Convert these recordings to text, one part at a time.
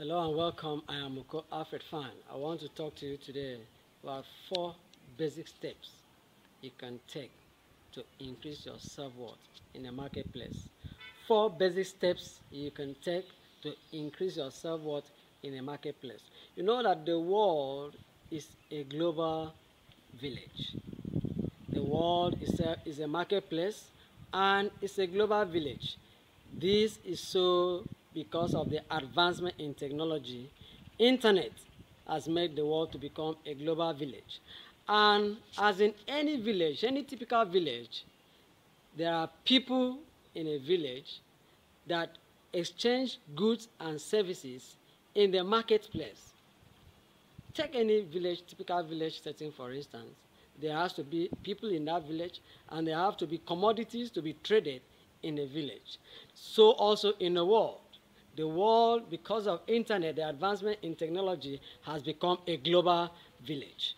Hello and welcome. I am Uko Alfred Fan. I want to talk to you today about four basic steps you can take to increase your self-worth in the marketplace. Four basic steps you can take to increase your self-worth in the marketplace. You know that the world is a global village. The world is a, is a marketplace and it's a global village. This is so because of the advancement in technology. Internet has made the world to become a global village. And as in any village, any typical village, there are people in a village that exchange goods and services in the marketplace. Take any village, typical village setting, for instance. There has to be people in that village, and there have to be commodities to be traded in a village. So also in the world. The world, because of internet, the advancement in technology, has become a global village.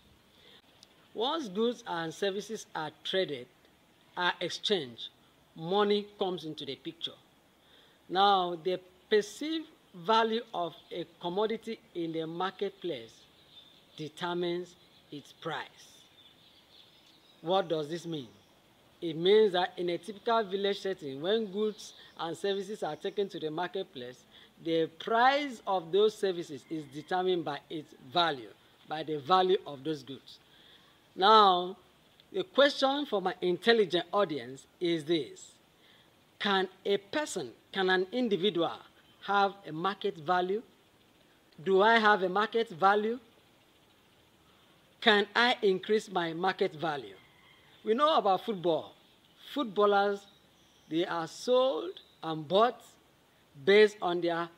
Once goods and services are traded, are exchanged, money comes into the picture. Now, the perceived value of a commodity in the marketplace determines its price. What does this mean? It means that in a typical village setting, when goods and services are taken to the marketplace, the price of those services is determined by its value, by the value of those goods. Now, the question for my intelligent audience is this Can a person, can an individual have a market value? Do I have a market value? Can I increase my market value? We know about football. Footballers, they are sold and bought based on their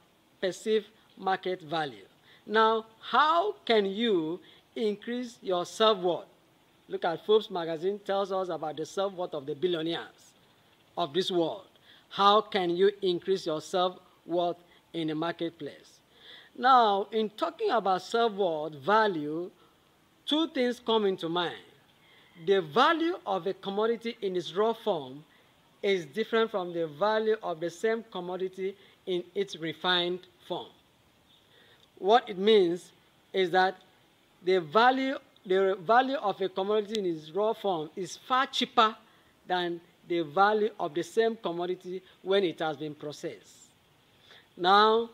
perceived market value. Now, how can you increase your self-worth? Look at Forbes magazine tells us about the self-worth of the billionaires of this world. How can you increase your self-worth in the marketplace? Now, in talking about self-worth value, two things come into mind. The value of a commodity in its raw form is different from the value of the same commodity in its refined form. What it means is that the value, the value of a commodity in its raw form is far cheaper than the value of the same commodity when it has been processed. Now,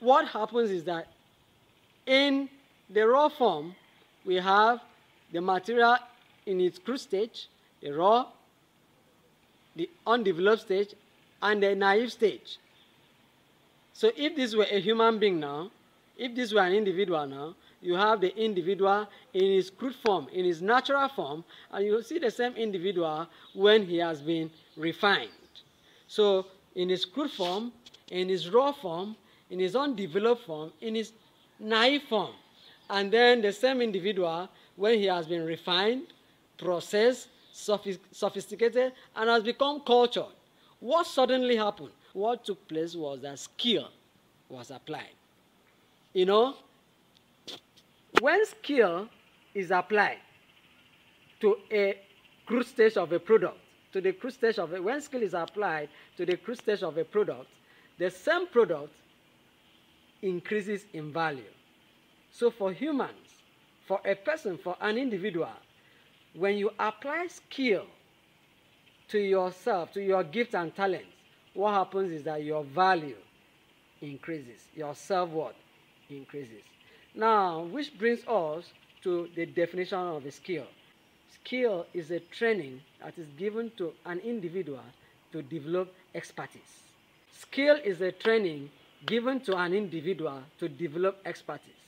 what happens is that in the raw form, we have the material in its crude stage, the raw, the undeveloped stage, and the naive stage. So if this were a human being now, if this were an individual now, you have the individual in his crude form, in his natural form, and you see the same individual when he has been refined. So in his crude form, in his raw form, in his undeveloped form, in his naive form. And then the same individual when he has been refined, processed, sophisticated, and has become cultured. What suddenly happened? What took place was that skill was applied. You know, when skill is applied to a crude stage of a product, to the crude stage of a, when skill is applied to the crude stage of a product, the same product increases in value. So for humans, for a person, for an individual, when you apply skill to yourself, to your gifts and talents, what happens is that your value increases, your self-worth increases. Now, which brings us to the definition of a skill. Skill is a training that is given to an individual to develop expertise. Skill is a training given to an individual to develop expertise.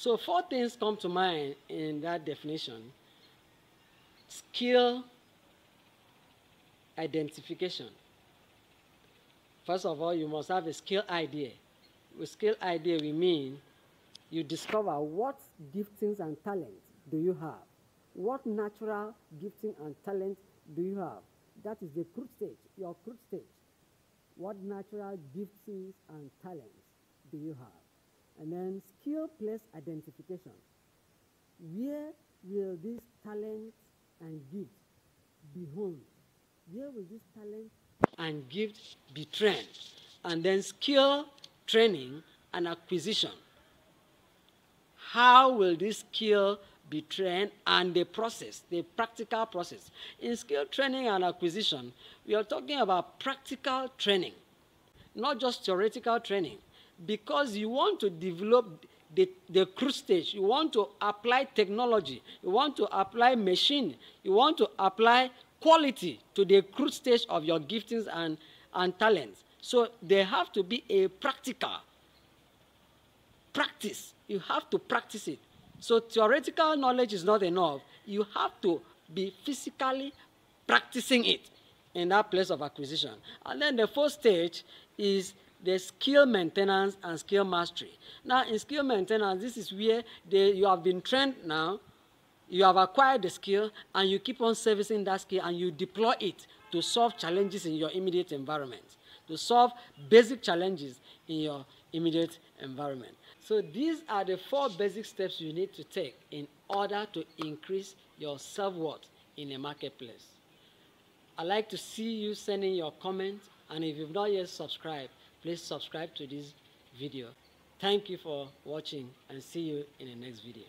So four things come to mind in that definition. Skill identification. First of all, you must have a skill idea. With skill idea, we mean you discover what giftings and talents do you have. What natural gifting and talent do you have? That is the crude stage, your crude stage. What natural giftings and talents do you have? And then skill place identification. Where will this talent and gift be honed? Where will this talent and gift be trained? And then skill training, and acquisition. How will this skill be trained and the process, the practical process? In skill training and acquisition, we are talking about practical training, not just theoretical training, because you want to develop the, the crude stage, you want to apply technology, you want to apply machine, you want to apply quality to the crude stage of your giftings and, and talents. So there have to be a practical practice. You have to practice it. So theoretical knowledge is not enough. You have to be physically practicing it in that place of acquisition. And then the fourth stage is the skill maintenance and skill mastery. Now, in skill maintenance, this is where they, you have been trained now, you have acquired the skill, and you keep on servicing that skill and you deploy it to solve challenges in your immediate environment, to solve basic challenges in your immediate environment. So these are the four basic steps you need to take in order to increase your self-worth in a marketplace. I'd like to see you sending your comments, and if you've not yet subscribed, please subscribe to this video. Thank you for watching and see you in the next video.